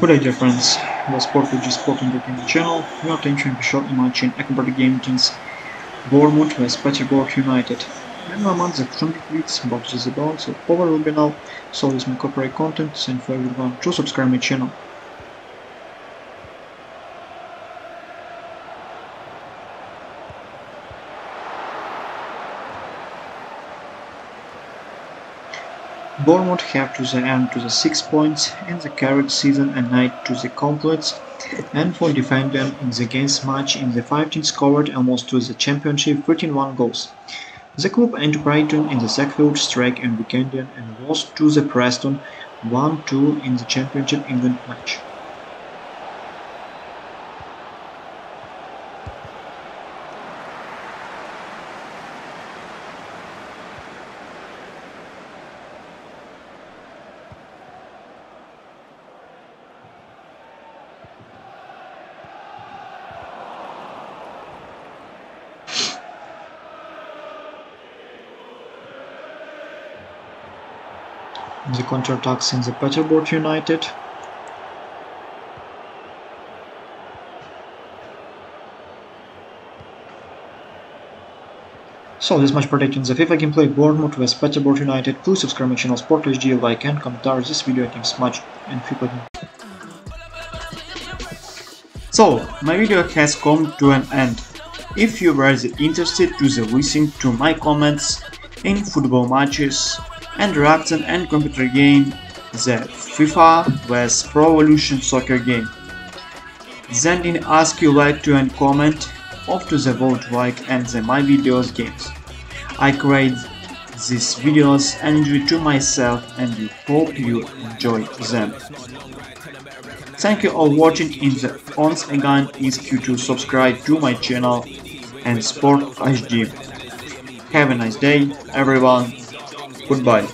Good day dear friends, the Sport PG Sport Entertainment channel. Are attention to short match in Ekberg game against Bournemouth vs Peterborough United. I'm on the front tweets about this about, so over will be now. So this my copyright content and for everyone to subscribe my channel. Bournemouth have to the end to the 6 points in the carried season and night to the completes and for defending in the games match in the 15 scored almost to the championship 13-1 goals. The club and Brighton in the Sackfield strike and weekending and lost to the Preston 1-2 in the championship England match. The counter-attacks in the Peterborough United. So this much predicting the FIFA gameplay Bournemouth vs Peterborough United. Please subscribe my channel Sport like and comment this video thanks much and FIFA. So my video has come to an end. If you were interested to the listen to my comments in football matches and reaction and computer game the FIFA vs Pro Evolution Soccer game. Then in ask you like to and comment to the vote like and the my videos games. I create these videos and enjoy to myself and we hope you enjoy them. Thank you all watching in the once again ask you to subscribe to my channel and Sport HD. Have a nice day everyone. Goodbye.